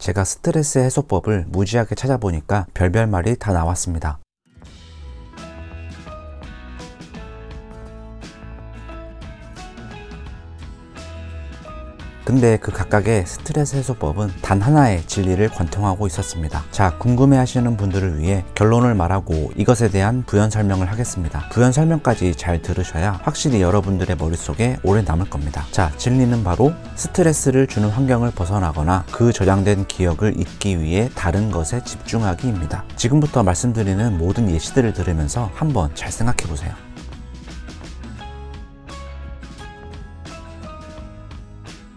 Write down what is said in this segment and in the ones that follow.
제가 스트레스 해소법을 무지하게 찾아보니까 별별 말이 다 나왔습니다. 근데 그 각각의 스트레스 해소법은 단 하나의 진리를 관통하고 있었습니다. 자, 궁금해 하시는 분들을 위해 결론을 말하고 이것에 대한 부연 설명을 하겠습니다. 부연 설명까지 잘 들으셔야 확실히 여러분들의 머릿속에 오래 남을 겁니다. 자, 진리는 바로 스트레스를 주는 환경을 벗어나거나 그 저장된 기억을 잊기 위해 다른 것에 집중하기입니다. 지금부터 말씀드리는 모든 예시들을 들으면서 한번 잘 생각해 보세요.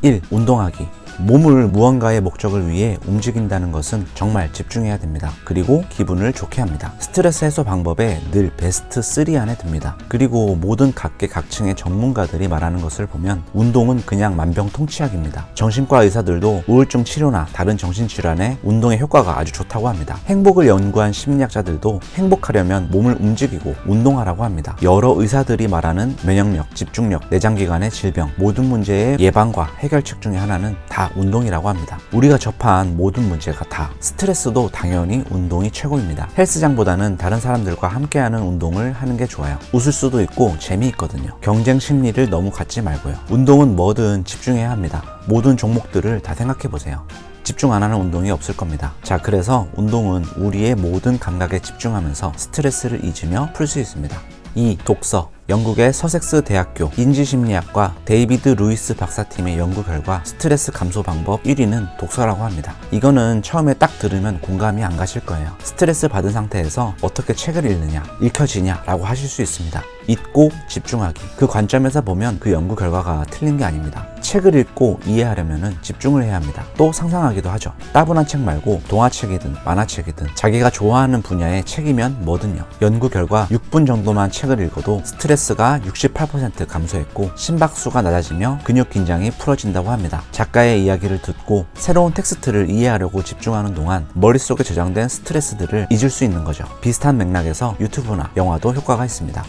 1. 운동하기 몸을 무언가의 목적을 위해 움직인다는 것은 정말 집중해야 됩니다. 그리고 기분을 좋게 합니다. 스트레스 해소 방법에 늘 베스트 3 안에 듭니다. 그리고 모든 각계각층의 전문가들이 말하는 것을 보면 운동은 그냥 만병통치약입니다. 정신과 의사들도 우울증 치료나 다른 정신질환에 운동의 효과가 아주 좋다고 합니다. 행복을 연구한 심리학자들도 행복하려면 몸을 움직이고 운동하라고 합니다. 여러 의사들이 말하는 면역력, 집중력, 내장기관의 질병, 모든 문제의 예방과 해결책 중에 하나는 다 운동이라고 합니다. 우리가 접한 모든 문제가 다 스트레스도 당연히 운동이 최고입니다. 헬스장보다는 다른 사람들과 함께하는 운동을 하는 게 좋아요. 웃을 수도 있고 재미있거든요. 경쟁 심리를 너무 갖지 말고요. 운동은 뭐든 집중해야 합니다. 모든 종목들을 다 생각해 보세요. 집중 안 하는 운동이 없을 겁니다. 자, 그래서 운동은 우리의 모든 감각에 집중하면서 스트레스를 잊으며 풀 수 있습니다. 2. 독서 영국의 서섹스 대학교 인지심리학과 데이비드 루이스 박사팀의 연구 결과 스트레스 감소 방법 1위는 독서라고 합니다. 이거는 처음에 딱 들으면 공감이 안 가실 거예요. 스트레스 받은 상태에서 어떻게 책을 읽느냐, 읽혀지냐 라고 하실 수 있습니다. 읽고 집중하기. 그 관점에서 보면 그 연구 결과가 틀린 게 아닙니다. 책을 읽고 이해하려면 집중을 해야 합니다. 또 상상하기도 하죠. 따분한 책 말고 동화책이든 만화책이든 자기가 좋아하는 분야의 책이면 뭐든요. 연구 결과 6분 정도만 책을 읽어도 스트레스 스트레스가 68% 감소했고 심박수가 낮아지며 근육 긴장이 풀어진다고 합니다. 작가의 이야기를 듣고 새로운 텍스트를 이해하려고 집중하는 동안 머릿속에 저장된 스트레스들을 잊을 수 있는 거죠. 비슷한 맥락에서 유튜브나 영화도 효과가 있습니다.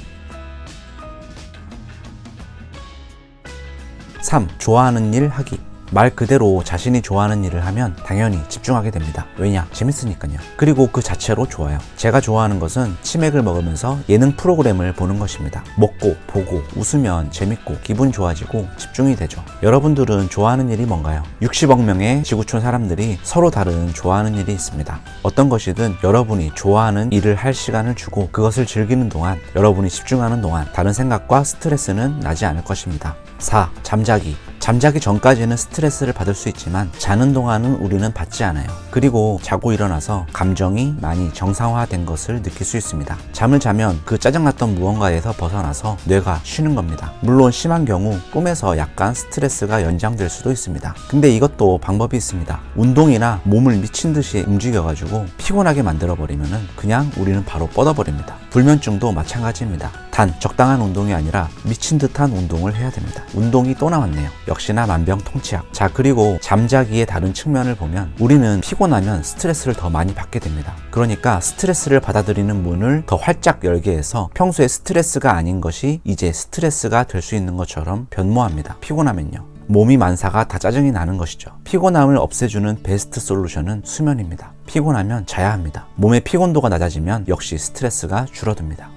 3. 좋아하는 일 하기 말 그대로 자신이 좋아하는 일을 하면 당연히 집중하게 됩니다. 왜냐? 재밌으니까요. 그리고 그 자체로 좋아요. 제가 좋아하는 것은 치맥을 먹으면서 예능 프로그램을 보는 것입니다. 먹고, 보고, 웃으면 재밌고, 기분 좋아지고, 집중이 되죠. 여러분들은 좋아하는 일이 뭔가요? 60억 명의 지구촌 사람들이 서로 다른 좋아하는 일이 있습니다. 어떤 것이든 여러분이 좋아하는 일을 할 시간을 주고, 그것을 즐기는 동안, 여러분이 집중하는 동안, 다른 생각과 스트레스는 나지 않을 것입니다. 4. 잠자기. 잠자기 전까지는 스트레스를 받을 수 있지만 자는 동안은 우리는 받지 않아요. 그리고 자고 일어나서 감정이 많이 정상화된 것을 느낄 수 있습니다. 잠을 자면 그 짜증났던 무언가에서 벗어나서 뇌가 쉬는 겁니다. 물론 심한 경우 꿈에서 약간 스트레스가 연장될 수도 있습니다. 근데 이것도 방법이 있습니다. 운동이나 몸을 미친 듯이 움직여가지고 피곤하게 만들어버리면 그냥 우리는 바로 뻗어버립니다. 불면증도 마찬가지입니다. 단 적당한 운동이 아니라 미친 듯한 운동을 해야 됩니다. 운동이 또 나왔네요. 역시나 만병통치약. 자, 그리고 잠자기의 다른 측면을 보면 우리는 피곤하면 스트레스를 더 많이 받게 됩니다. 그러니까 스트레스를 받아들이는 문을 더 활짝 열게 해서 평소에 스트레스가 아닌 것이 이제 스트레스가 될 수 있는 것처럼 변모합니다. 피곤하면요. 몸이 만사가 다 짜증이 나는 것이죠. 피곤함을 없애주는 베스트 솔루션은 수면입니다. 피곤하면 자야 합니다. 몸의 피곤도가 낮아지면 역시 스트레스가 줄어듭니다.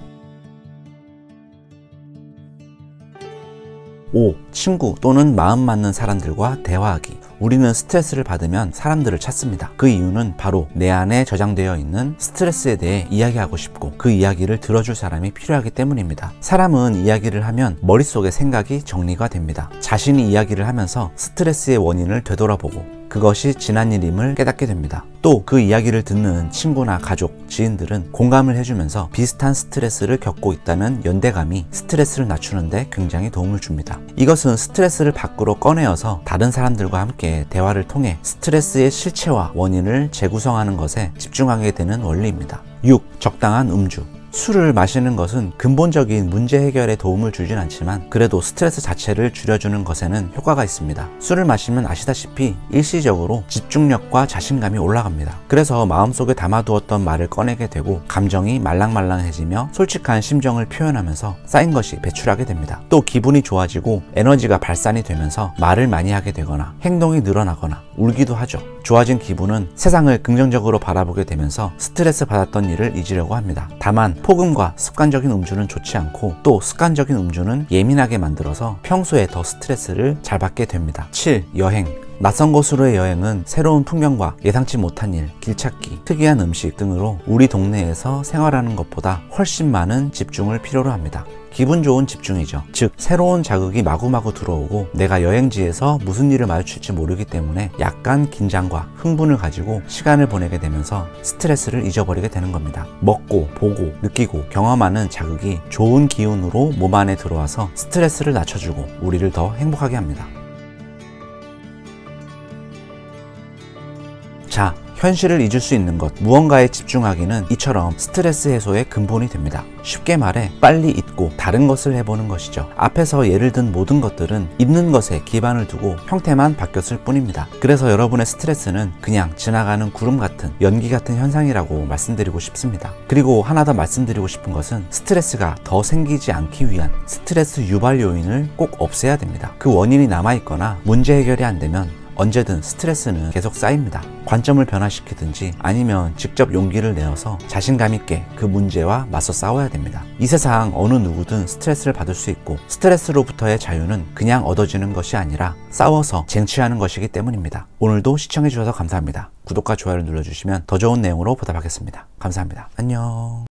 5. 친구 또는 마음 맞는 사람들과 대화하기. 우리는 스트레스를 받으면 사람들을 찾습니다. 그 이유는 바로 내 안에 저장되어 있는 스트레스에 대해 이야기하고 싶고 그 이야기를 들어줄 사람이 필요하기 때문입니다. 사람은 이야기를 하면 머릿속에 생각이 정리가 됩니다. 자신이 이야기를 하면서 스트레스의 원인을 되돌아보고 그것이 지난 일임을 깨닫게 됩니다. 또 그 이야기를 듣는 친구나 가족, 지인들은 공감을 해주면서 비슷한 스트레스를 겪고 있다는 연대감이 스트레스를 낮추는데 굉장히 도움을 줍니다. 이것은 스트레스를 밖으로 꺼내어서 다른 사람들과 함께 대화를 통해 스트레스의 실체와 원인을 재구성하는 것에 집중하게 되는 원리입니다. 6. 적당한 음주 술을 마시는 것은 근본적인 문제 해결에 도움을 주진 않지만 그래도 스트레스 자체를 줄여주는 것에는 효과가 있습니다. 술을 마시면 아시다시피 일시적으로 집중력과 자신감이 올라갑니다. 그래서 마음속에 담아두었던 말을 꺼내게 되고 감정이 말랑말랑해지며 솔직한 심정을 표현하면서 쌓인 것이 배출하게 됩니다. 또 기분이 좋아지고 에너지가 발산이 되면서 말을 많이 하게 되거나 행동이 늘어나거나 울기도 하죠. 좋아진 기분은 세상을 긍정적으로 바라보게 되면서 스트레스 받았던 일을 잊으려고 합니다. 다만 폭음과 습관적인 음주는 좋지 않고 또 습관적인 음주는 예민하게 만들어서 평소에 더 스트레스를 잘 받게 됩니다. 7. 여행 낯선 곳으로의 여행은 새로운 풍경과 예상치 못한 일, 길찾기, 특이한 음식 등으로 우리 동네에서 생활하는 것보다 훨씬 많은 집중을 필요로 합니다. 기분 좋은 집중이죠. 즉, 새로운 자극이 마구마구 들어오고 내가 여행지에서 무슨 일을 마주칠지 모르기 때문에 약간 긴장과 흥분을 가지고 시간을 보내게 되면서 스트레스를 잊어버리게 되는 겁니다. 먹고, 보고, 느끼고, 경험하는 자극이 좋은 기운으로 몸 안에 들어와서 스트레스를 낮춰주고 우리를 더 행복하게 합니다. 자, 현실을 잊을 수 있는 것, 무언가에 집중하기는 이처럼 스트레스 해소의 근본이 됩니다. 쉽게 말해 빨리 잊고 다른 것을 해보는 것이죠. 앞에서 예를 든 모든 것들은 잊는 것에 기반을 두고 형태만 바뀌었을 뿐입니다. 그래서 여러분의 스트레스는 그냥 지나가는 구름 같은 연기 같은 현상이라고 말씀드리고 싶습니다. 그리고 하나 더 말씀드리고 싶은 것은 스트레스가 더 생기지 않기 위한 스트레스 유발 요인을 꼭 없애야 됩니다. 그 원인이 남아있거나 문제 해결이 안 되면 언제든 스트레스는 계속 쌓입니다. 관점을 변화시키든지 아니면 직접 용기를 내어서 자신감 있게 그 문제와 맞서 싸워야 됩니다. 이 세상 어느 누구든 스트레스를 받을 수 있고 스트레스로부터의 자유는 그냥 얻어지는 것이 아니라 싸워서 쟁취하는 것이기 때문입니다. 오늘도 시청해주셔서 감사합니다. 구독과 좋아요를 눌러주시면 더 좋은 내용으로 보답하겠습니다. 감사합니다. 안녕.